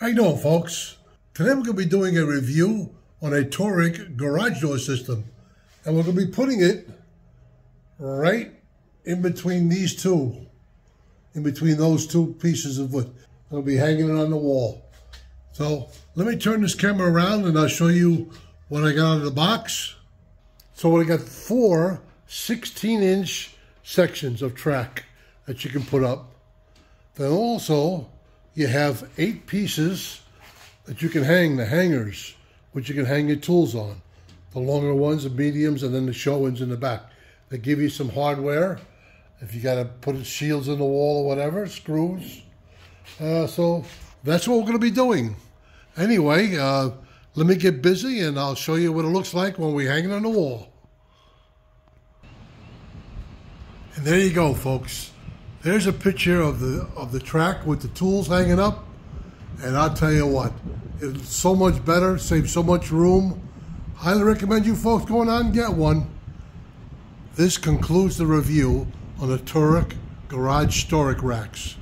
How you doing, folks? Today we're going to be doing a review on a Torack garage door system. And we're going to be putting it right in between these two. In between those two pieces of wood. I'll be hanging it on the wall. So let me turn this camera around and I'll show you what I got out of the box. So I got four 16 inch sections of track that you can put up. Then also you have eight pieces that you can hang, the hangers, which you can hang your tools on. The longer ones, the mediums, and then the show ones in the back. They give you some hardware. If you got to put shields in the wall or whatever, screws. Uh, so that's what we're going to be doing. Anyway, uh, let me get busy and I'll show you what it looks like when we hang it on the wall. And there you go, folks. There's a picture of the of the track with the tools hanging up, and I'll tell you what, it's so much better, saves so much room. Highly recommend you folks going out and get one. This concludes the review on the Torack Garage Storic Racks.